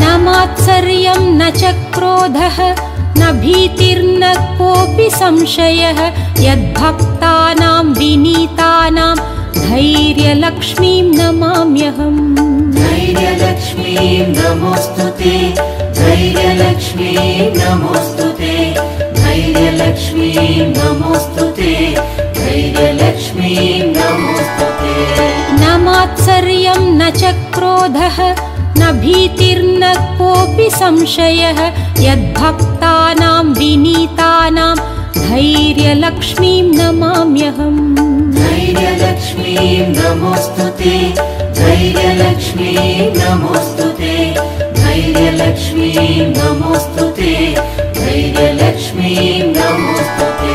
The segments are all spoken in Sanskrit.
न मात्सर्यं न च क्रोधः न भीतिर्न कोऽपि संशयः यद्भक्तानां विनीतानां धैर्यलक्ष्मीं नमाम्यहम्। धैर्यलक्ष्मी नमोऽस्तु ते धैर्यलक्ष्मी नमोऽस्तु ते धैर्यलक्ष्मी नमोऽस्तु ते धैर्यलक्ष्मी नमोऽस्तु ते। न मात्सर्यं न च क्रोधः न भीतिर्न कोऽपि संशयः। यद्भक्तानां विनीतानां धैर्यलक्ष्मीं नमाम्यहम् धैर्यलक्ष्मी नमोऽस्तु ते धैर्यलक्ष्मी नमोऽस्तु ते धैर्यलक्ष्मी नमोऽस्तु ते धैर्यलक्ष्मी नमोऽस्तु ते।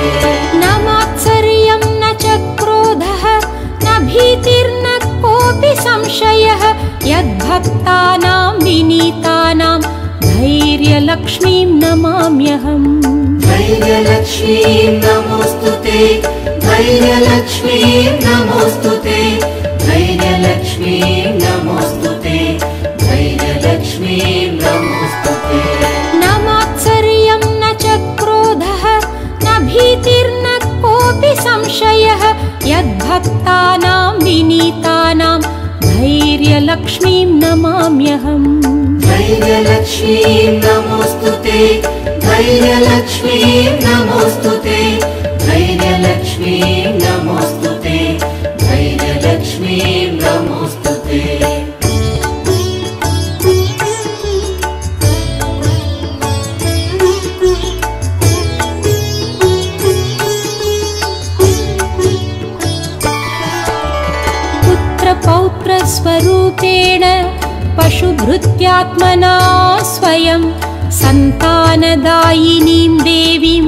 न मात्सर्यं न च क्रोधः न भीतिर्न कोऽपि संशयः यद्भक्तानां विनीतानां धैर्यलक्ष्मीं नमाम्यहम्। धैर्यलक्ष्मी नमोऽस्तु ते धैर्यलक्ष्मी नमोऽस्तु ते। धैर्यलक्ष्मी नमोऽस्तु ते। धैर्यलक्ष्मी नमोऽस्तु ते। न मात्सर्यं न च क्रोधः न भीतिर्न कोऽपि संशयः। यद्भक्तानां विनीतानां धैर्यलक्ष्मीं नमाम्यहम्। धैर्यलक्ष्मी नमोऽस्तु ते। धैर्यलक्ष्मी नमोऽस्तु ते धैर्यलक्ष्मी नमोऽस्तु ते। धैर्यलक्ष्मी नमोऽस्तु ते। पुत्रपौत्रस्वरूपेण पशुभृत्यात्मना स्वयं सन्तानदायिनीं देवीं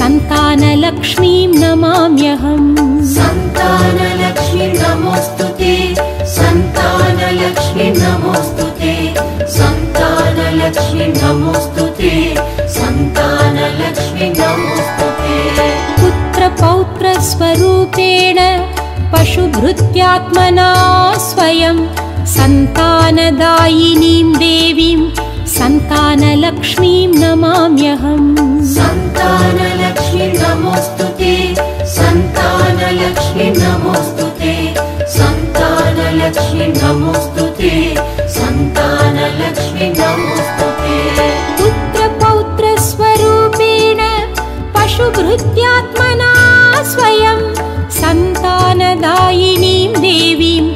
सन्तानलक्ष्मीं नमाम्यहम्। सन्तानलक्ष्मी नमोऽस्तु ते सन्तानलक्ष्मी नमोऽस्तु ते सन्तानलक्ष्मी नमोऽस्तु ते सन्तानलक्ष्मी नमोऽस्तु ते। पुत्रपौत्रस्वरूपेण पशुभृत्यात्मना स्वयं सन्तानदायिनीं देवीं सन्तानलक्ष्मीं नमाम्यहम्। सन्तानलक्ष्मी नमोऽस्तु ते सन्तानलक्ष्मी नमोऽस्तु ते सन्तानलक्ष्मी नमोऽस्तु ते सन्तानलक्ष्मी नमोऽस्तु ते। पुत्रपौत्रस्वरूपेण पशुभृत्यात्मना स्वयं सन्तानदायिनीं देवीं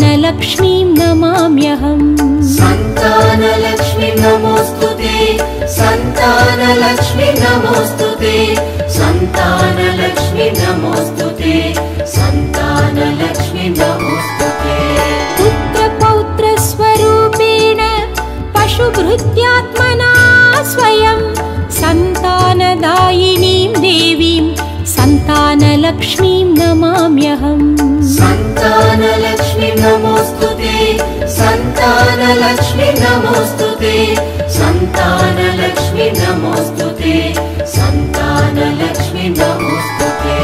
सन्तानलक्ष्मीं नमाम्यहम्। सन्तानलक्ष्मी नमोऽस्तु ते। सन्तानलक्ष्मी नमोऽस्तु ते। सन्तानलक्ष्मी नमोऽस्तु ते। सन्तानलक्ष्मी नमोऽस्तु ते। पुत्रपौत्रस्वरूपेण पशुभृत्यात्मना स्वयं सन्तानदायिनीं देवीं सन्तानलक्ष्मीं नमाम्यहम्। सन्तानलक्ष्मी नमोऽस्तु ते सन्तानलक्ष्मी नमोऽस्तु ते सन्तानलक्ष्मी नमोऽस्तु ते सन्तानलक्ष्मी नमोऽस्तु ते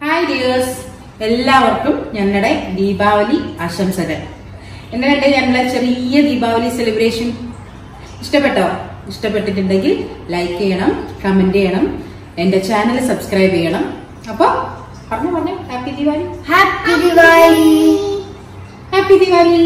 ഹായ് ഡിയേഴ്സ് എല്ലാവർക്കും ഞങ്ങളുടെ ദീപാവലി ആശംസകൾ എങ്ങനെയുണ്ട് ഞങ്ങളുടെ ചെറിയ ദീപാവലി സെലിബ്രേഷൻ ഇഷ്ടപ്പെട്ടോ ഇഷ്ടപ്പെട്ടിട്ടുണ്ടെങ്കിൽ ലൈക്ക് ചെയ്യണം കമന്റ് ചെയ്യണം എന്റെ ചാനൽ സബ്സ്ക്രൈബ് ചെയ്യണം അപ്പൊ আপনার অনেক happy Diwali happy Diwali happy Diwali